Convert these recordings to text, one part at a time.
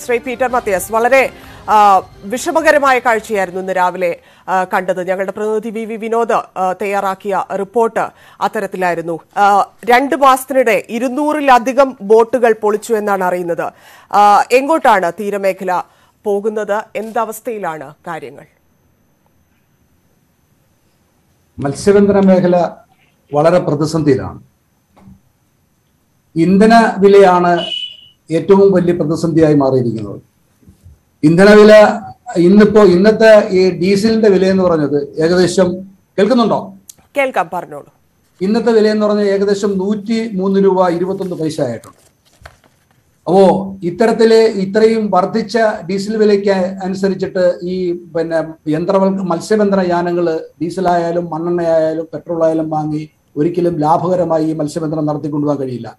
Shri Peter മത്തിയസ് വളരെ വിഷമകരമായ കാഴ്ചയായിരുന്നു ഇന്ന് രാവിലെ കണ്ടത്. ഞങ്ങളുടെ പ്രതിനിധി വി വി വിനോദ് തയ്യാറാക്കിയ റിപ്പോർട്ട് അത്തരത്തിലായിരുന്നു. രണ്ട് മാസത്തിനിടെ ഇരുന്നൂറിലധികം ബോട്ടുകൾ പൊളിച്ചു എന്നാണ് അറിയുന്നത്. എങ്ങോട്ടാണ് തീരമേഖല പോകുന്നത്? എന്തവസ്ഥയിലാണ് കാര്യങ്ങൾ? മത്സ്യബന്ധന മേഖല വളരെ പ്രതിസന്ധിയിലാണ്. ഇന്ധന വിലയാണ് ഏറ്റവും വലിയ പ്രതിസന്ധിയായി മാറിയിരിക്കുന്നത്. ഇന്ധനവില ഇന്നിപ്പോ ഇന്നത്തെ ഈ ഡീസലിന്റെ വില എന്ന് പറഞ്ഞത് ഏകദേശം കേൾക്കുന്നുണ്ടോ? കേൾക്കാം പറഞ്ഞോളൂ. ഇന്നത്തെ വില എന്ന് പറഞ്ഞാൽ ഏകദേശം നൂറ്റി മൂന്ന് രൂപ ഇരുപത്തൊന്ന് പൈസ ആയിട്ടുണ്ട്. അപ്പോ ഇത്തരത്തിൽ ഇത്രയും വർദ്ധിച്ച ഡീസൽ വിലയ്ക്ക് അനുസരിച്ചിട്ട് ഈ പിന്നെ യന്ത്രവൽ മത്സ്യബന്ധന യാനങ്ങൾ ഡീസലായാലും മണ്ണെണ്ണയായാലും പെട്രോൾ ആയാലും വാങ്ങി ഒരിക്കലും ലാഭകരമായി ഈ മത്സ്യബന്ധനം നടത്തിക്കൊണ്ടുപോകാൻ കഴിയില്ല.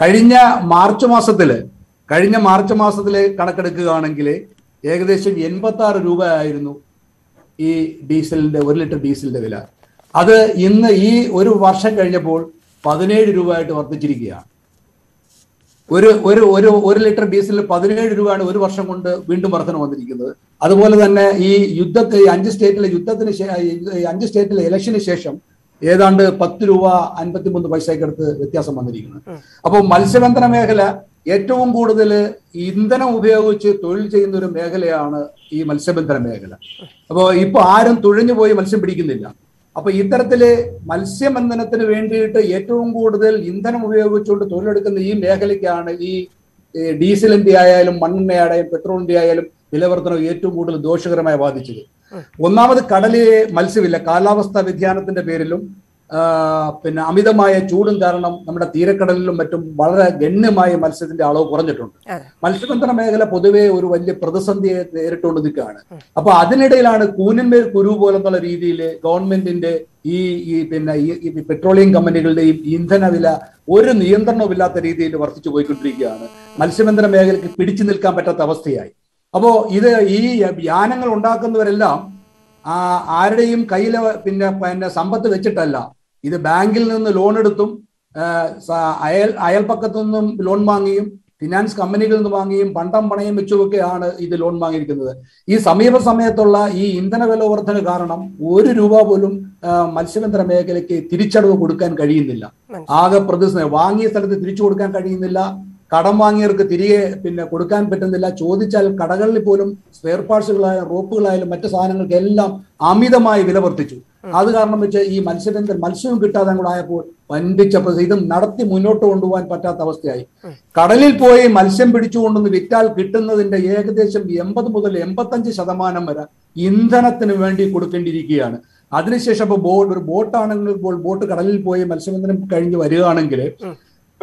കഴിഞ്ഞ മാർച്ച് മാസത്തിൽ കഴിഞ്ഞ മാർച്ച് മാസത്തിൽ കണക്കെടുക്കുകയാണെങ്കിൽ ഏകദേശം എൺപത്തി ആറ് രൂപ ആയിരുന്നു ഈ ഡീസലിന്റെ ഒരു ലിറ്റർ ഡീസലിന്റെ വില. അത് ഇന്ന് ഈ ഒരു വർഷം കഴിഞ്ഞപ്പോൾ പതിനേഴ് രൂപ ആയിട്ട് വർദ്ധിച്ചിരിക്കുകയാണ്. ഒരു ഒരു ഒരു ഒരു ലിറ്റർ ഡീസലിന് പതിനേഴ് രൂപയാണ് ഒരു വർഷം കൊണ്ട് വീണ്ടും വർധന വന്നിരിക്കുന്നത്. അതുപോലെ തന്നെ ഈ യുദ്ധത്തെ അഞ്ച് സ്റ്റേറ്റിലെ യുദ്ധത്തിന് അഞ്ച് സ്റ്റേറ്റിലെ ഇലക്ഷന് ശേഷം ഏതാണ്ട് പത്ത് രൂപ അൻപത്തിമൂന്ന് പൈസയ്ക്കടുത്ത് വ്യത്യാസം വന്നിരിക്കുന്നത് അപ്പോൾ മത്സ്യബന്ധന മേഖല ഏറ്റവും കൂടുതൽ ഇന്ധനം ഉപയോഗിച്ച് തൊഴിൽ ചെയ്യുന്ന ഒരു മേഖലയാണ് ഈ മത്സ്യബന്ധന മേഖല. അപ്പോൾ ഇപ്പൊ ആരും തുഴഞ്ഞു പോയി മത്സ്യം പിടിക്കുന്നില്ല. അപ്പൊ ഇത്തരത്തിൽ മത്സ്യബന്ധനത്തിന് വേണ്ടിയിട്ട് ഏറ്റവും കൂടുതൽ ഇന്ധനം ഉപയോഗിച്ചുകൊണ്ട് തൊഴിലെടുക്കുന്ന ഈ മേഖലയ്ക്കാണ് ഈ ഈ ഡീസലിന്റെ ആയാലും മണ്ണെണ്ണയായാലും പെട്രോളിന്റെ ആയാലും വിലവർത്തനം ഏറ്റവും കൂടുതൽ ദോഷകരമായി ബാധിച്ചത്. ഒന്നാമത് കടലിലെ മത്സ്യമില്ല കാലാവസ്ഥാ വ്യതിയാനത്തിന്റെ പേരിലും പിന്നെ അമിതമായ ചൂടും കാരണം നമ്മുടെ തീരക്കടലിലും മറ്റും വളരെ ഗണ്യമായ മത്സ്യത്തിന്റെ അളവ് കുറഞ്ഞിട്ടുണ്ട്. മത്സ്യബന്ധന മേഖല പൊതുവെ ഒരു വലിയ പ്രതിസന്ധിയെ നേരിട്ടുകൊണ്ട് നിൽക്കുകയാണ്. അപ്പൊ അതിനിടയിലാണ് കൂനന്മേൽ കുരു പോലെന്നുള്ള രീതിയിൽ ഗവൺമെന്റിന്റെ ഈ ഈ പിന്നെ ഈ പെട്രോളിയം കമ്പനികളുടെയും ഇന്ധനവില ഒരു നിയന്ത്രണവുമില്ലാത്ത രീതിയിൽ വർദ്ധിച്ചു പോയിക്കൊണ്ടിരിക്കുകയാണ്. മത്സ്യബന്ധന മേഖലയ്ക്ക് പിടിച്ചു നിൽക്കാൻ പറ്റാത്ത അവസ്ഥയായി. അപ്പോ ഇത് ഈ യാനങ്ങൾ ഉണ്ടാക്കുന്നവരെല്ലാം ആ ആരുടെയും കയ്യിലെ പിന്നെ പിന്നെ സമ്പത്ത് വെച്ചിട്ടല്ല. ഇത് ബാങ്കിൽ നിന്ന് ലോൺ എടുത്തും അയൽ അയൽപ്പക്കത്തു നിന്നും ലോൺ വാങ്ങിയും ഫിനാൻസ് കമ്പനികളിൽ നിന്ന് വാങ്ങിയും പണ്ടം പണയം വെച്ചുമൊക്കെയാണ് ഇത് ലോൺ വാങ്ങിയിരിക്കുന്നത്. ഈ സമീപ സമയത്തുള്ള ഈ ഇന്ധന വില വർധന കാരണം ഒരു രൂപ പോലും മത്സ്യബന്ധന മേഖലയ്ക്ക് തിരിച്ചടവ് കൊടുക്കാൻ കഴിയുന്നില്ല. ആകെ പ്രതിസന്ധി വാങ്ങിയ സ്ഥലത്ത് തിരിച്ചു കൊടുക്കാൻ കഴിയുന്നില്ല. കടം വാങ്ങിയവർക്ക് തിരികെ പിന്നെ കൊടുക്കാൻ പറ്റുന്നില്ല. ചോദിച്ചാൽ കടകളിൽ പോലും സ്പെയർ പാർട്സുകളായാലും റോപ്പുകളായാലും മറ്റു സാധനങ്ങൾക്ക് എല്ലാം അമിതമായി വില വർദ്ധിച്ചു. അത് കാരണം വെച്ച് ഈ മത്സ്യബന്ധൻ മത്സ്യവും കിട്ടാതെ കൂടെ ആയപ്പോൾ വൻപിച്ച ഇതും നടത്തി മുന്നോട്ട് കൊണ്ടുപോകാൻ പറ്റാത്ത അവസ്ഥയായി. കടലിൽ പോയി മത്സ്യം പിടിച്ചുകൊണ്ടുവന്ന് വിറ്റാൽ കിട്ടുന്നതിന്റെ ഏകദേശം എൺപത് മുതൽ എൺപത്തഞ്ച് ശതമാനം വരെ ഇന്ധനത്തിന് വേണ്ടി കൊടുക്കേണ്ടിയിരിക്കുകയാണ്. അതിനുശേഷം ഇപ്പൊ ബോട്ട് ഒരു ബോട്ടാണെങ്കിൽ ബോട്ട് കടലിൽ പോയി മത്സ്യബന്ധനം കഴിഞ്ഞ് വരികയാണെങ്കിൽ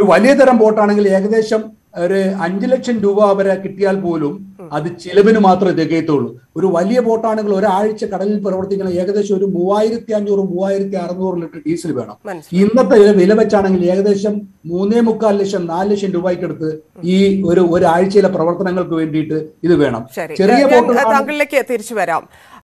വലിയ തരം ബോട്ടാണെങ്കിൽ ഏകദേശം ഒരു അഞ്ചു ലക്ഷം രൂപ വരെ കിട്ടിയാൽ പോലും അത് ചിലവിന് മാത്രമേ തികയത്തുള്ളൂ. ഒരു വലിയ ബോട്ടാണെങ്കിൽ ഒരാഴ്ച കടലിൽ പ്രവർത്തിക്കണം ഏകദേശം ഒരു മൂവായിരത്തി അഞ്ഞൂറ് മൂവായിരത്തി അറുന്നൂറ് ലിറ്റർ ഡീസൽ വേണം. ഇന്നത്തെ വില- വെച്ചാണെങ്കിൽ ഏകദേശം മൂന്നേ മുക്കാൽ ലക്ഷം നാല് ലക്ഷം രൂപയ്ക്കെടുത്ത് ഈ ഒരു ഒരാഴ്ചയിലെ പ്രവർത്തനങ്ങൾക്ക് വേണ്ടിയിട്ട് ഇത് വേണം. ചെറിയ ബോട്ടുകൾ തിരിച്ചു വരാം.